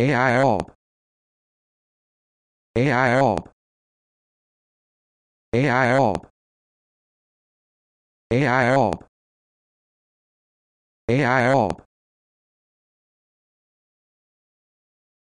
AIO AI AIO AI AIO